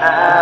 Uh...